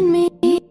me.